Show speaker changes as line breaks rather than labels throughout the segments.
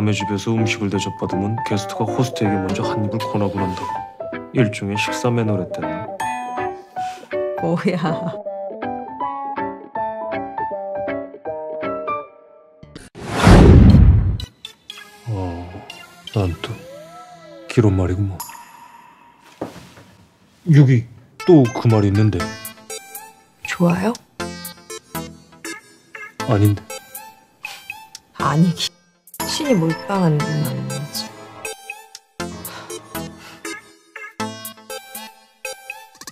남의 집에서 음식을 대접받으면 게스트가 호스트에게 먼저 한 입을 권하고 난다고 일종의 식사 매너랬댔나?
뭐야.
어, 난 또 기론 말이고 뭐. 여기 또 그 말이 있는데
좋아요?
아닌데.
아니, 기- 신이 몰빵한 눈만 거지.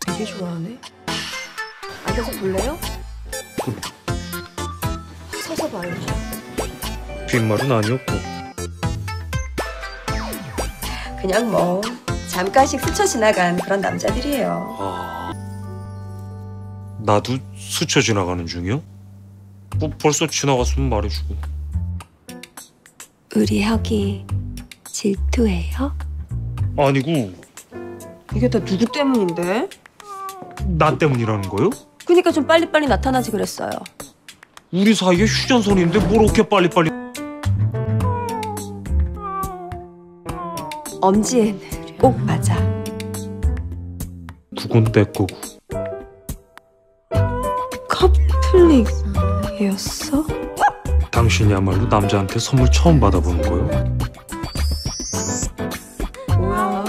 되게 좋아하네. 앉아서 볼래요? 서서 봐요.
뒷말은 아니었고
그냥 뭐 잠깐씩 스쳐 지나간 그런 남자들이에요.
아 나도 스쳐 지나가는 중이야? 뭐 벌써 지나갔으면 말해주고
우리 혁이 질투해요?
아니고
이게 다 누구 때문인데?
나 때문이라는 거요?
그니까 좀 빨리빨리 나타나지 그랬어요.
우리 사이에 휴전선인데 뭘 이렇게 빨리빨리
엄지에는 꼭 맞아.
그건 내 거고
커플링이었어?
당신이야말로 남자한테 선물 처음 받아보는 거요?
뭐야.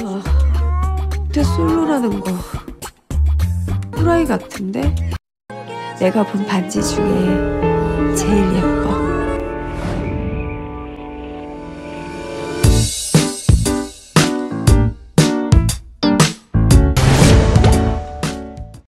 내 솔로라는 거. 후라이 같은데? 내가 본 반지 중에.